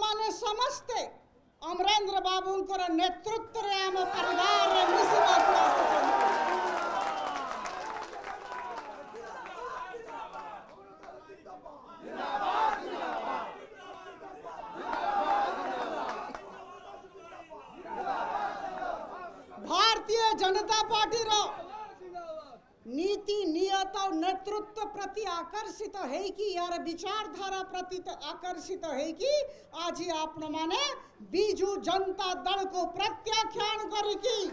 माने समस्ते अमरेन्द्र बाबू नेतृत्व परिवार भारतीय जनता पार्टी रो नीति, नियत और नेतृत्व प्रति आकर्षित तो है कि, यार विचारधारा प्रति तो आकर्षित तो है कि, आज आपण माने बीजू जनता दल को प्रत्याख्यान करिकी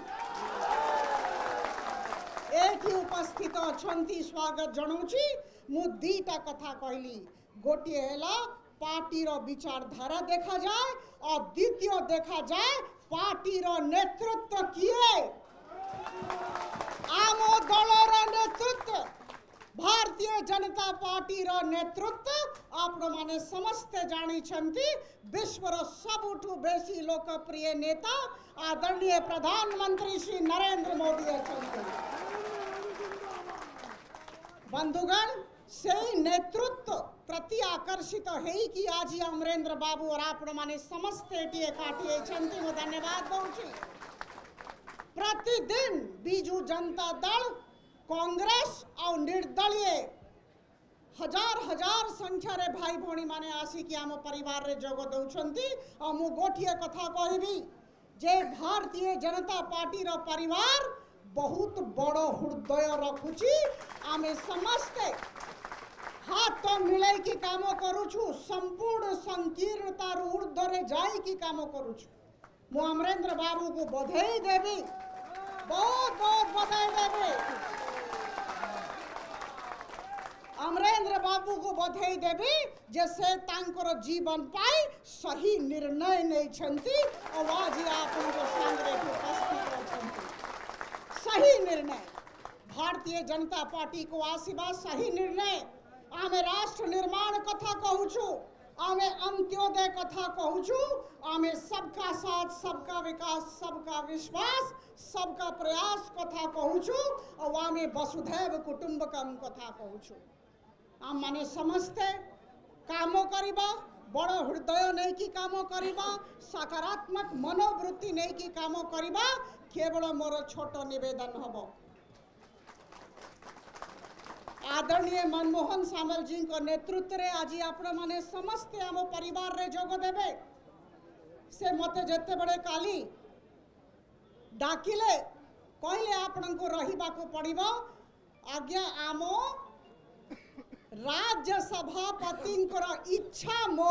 एठी उपस्थित अछंती स्वागत जनाउछि मु दीटा कथा कहली गोटे हेला, पार्टीर विचारधारा देखा जाए और द्वितीय देखा जाए, पार्टीर नेतृत्व किए। आमोद गौड़ा रा भारतीय जनता पार्टी नेतृत्व आपण माने समस्ते जानी विश्व रो बेसी लोकप्रिय नेता, आदरणीय प्रधानमंत्री श्री नरेंद्र मोदी अच्छा बंधुगण से नेतृत्व प्रति आकर्षित हो कि आज अमरेन्द्र बाबू और आप माने समस्त एटीए धन्यवाद दूसरी प्रतिदिन बीजू जनता दल, कांग्रेस और निर्दलीय हज़ार हज़ार संख्यार भाई भौणी माने आसिकी आम परिवार रे जोग और मु गोठिए कथा कहबी, जे भारतीय जनता पार्टी रो परिवार बहुत बड़ हृदय रखुची। आमे समस्ते हाथ मिलाई की काम करूछु, संपूर्ण संकीर्णतार ऊर्ध्वरे जाई की काम करूछु। मु अमरेंद्र बाबू को बधाई देवी बहुत बहुत बधाई देवी अमरेंद्र बाबू को बधाई देवी जैसे तांकर जीवन पाई, सही निर्णय नहीं छंती, और आज आप सामने उपस्थित रहछंती सही निर्णय। भारतीय जनता पार्टी को आशीर्वाद, सही निर्णय। आमे राष्ट्र निर्माण कथा कहूछु आमे अंत्योदय कथा कहूछु आमे सबका साथ, सबका विकास, सबका विश्वास, सबका प्रयास कथा कहूछु और आमे वसुधैव कुटुंबकम कथा कहूछु आम माने समस्ते काम करिबा, बड़ हृदय नहीं कि काम करिबा, सकारात्मक मनोवृत्ति नहीं कि काम करिबा, केवल मोर छोट निवेदन हबो आदरणीय मनमोहन सामल जी को नेतृत्व रे आज आपण माने समस्ते आम परिवार रे जोग देबे से मते जेते बड़े राज्य राज्यसभापति इच्छा मो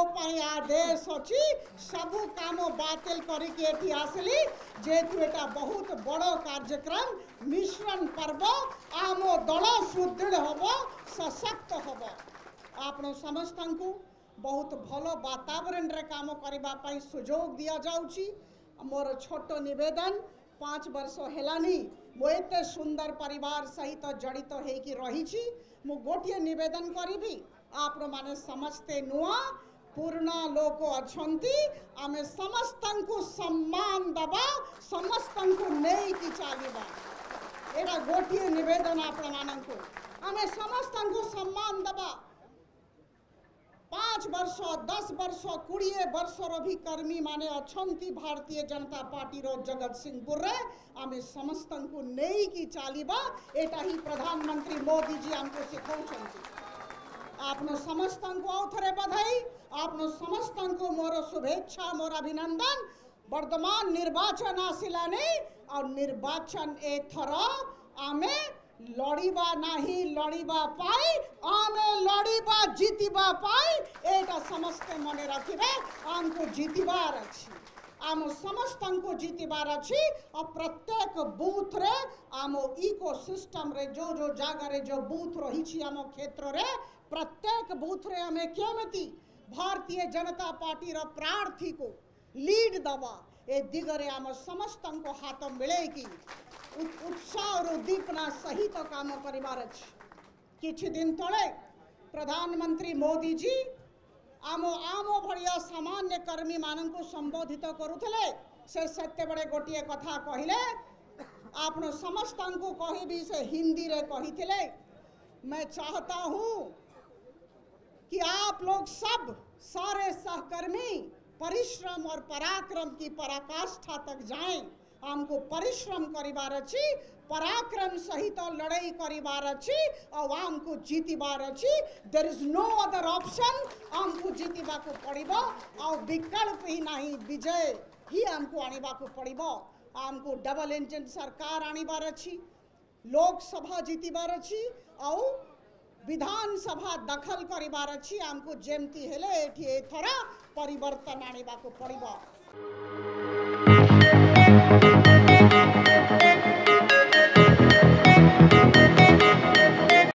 आदेश अच्छी सब कम बातिल करके आसली जेहेतु यहाँ बहुत बड़ कार्यक्रम मिश्रण पर्व आम दल सुदृढ़ हम सशक्त हम आपण समस्त बहुत भल वातावरण रे काम करने सुजोग दि जाऊँ मोर छोट नवेदन पाँच वर्ष हैलानी କାମ କରିବା ପାଇଁ ସୁଯୋଗ ଦିଆଯାଉଛି ମୋର ଛୋଟ ନିବେଦନ ପାଞ୍ଚ ବର୍ଷ ହେଲାନି ମୁଁ ଏତେ ସୁନ୍ଦର ପରିବାର ସହିତ ଜଡ଼ିତ ହେଇକି ରହିଛି ମୁଁ ଗୋଟିଏ ନିବେଦନ କରିବି ଆପଣମାନେ ସମସ୍ତେ ନୂଆ ପୁରୁଣା ଲୋକ ଅଛନ୍ତି ଆମେ ସମସ୍ତଙ୍କୁ ସମ୍ମାନ ଦେବା ସମସ୍ତଙ୍କୁ ନେଇକି ଚାଲିବା ଏଇଟା ଗୋଟିଏ ନିବେଦନ ଆପଣମାନଙ୍କୁ ଆମେ ସମସ୍ତଙ୍କୁ ସମ୍ମାନ ଦେବା वर्ष, दस वर्ष कोड़े वर्षर भी कर्मी माने अछंती भारतीय जनता पार्टी जगत सिंहपुर आमे समस्त को नहीं की चालिबा, एटा ही प्रधानमंत्री मोदी जी हमको सिखाउछंती आपनो समस्त को आउथरे बधाई, आपनो समस्त को मोर शुभेच्छा, मोर अभिनंदन। वर्तमान निर्वाचन आसिलानी, और निर्वाचन एथर आमे लड़ीबा नहीं, लड़ीबा पाई, आमे लड़ीबा जीतीबा पाई, एटा समस्त मने रखिबे आंको जीतीबार अछि आमो समस्त अंको जीतीबार अछि अ प्रत्येक बूथ रे इको सिस्टम रे, जो जो जागा रे, जो बूथ रही छि आमो क्षेत्र रे, प्रत्येक बूथ रे आमे केमति? भारतीय जनता पार्टी रो प्रार्थी को लीड दबा ए दिगरे आमो समस्त अंको हाथ मिले की और उद्दीपना सहित तो कम कर किसी दिन तले प्रधानमंत्री मोदी जी आम आम भाया सामान्य कर्मी मान संबोधित करुले से बड़े गोटे कथा कहले। आप समस्त को कह भी से हिंदी रे कही मैं चाहता हूँ कि आप लोग सब सारे सहकर्मी परिश्रम और पराक्रम की पराकाष्ठा तक जाएँ। हमको परिश्रम करार अच्छी पराक्रम सहित लड़ाई करिवार अछि और अछि। There is no other option जीतिबा को पड़िबो और विकल्प ही नहीं। विजय ही आनिबा को पड़िबो। हमको डबल इंजन सरकार आनिबार अछि। लोकसभा जीतिबार अछि और विधानसभा दखल करिबार अछि। जेमती हेले, एठी एथरा परिवर्तन